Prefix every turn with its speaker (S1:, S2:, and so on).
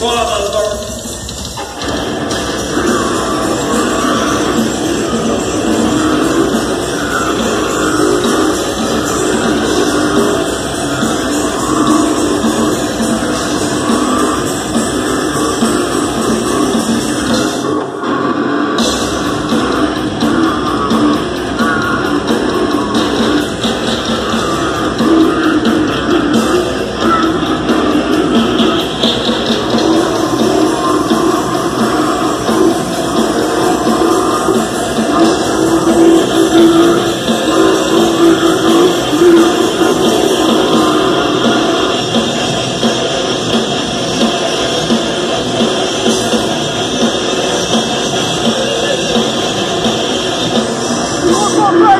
S1: 说了，很多。so good.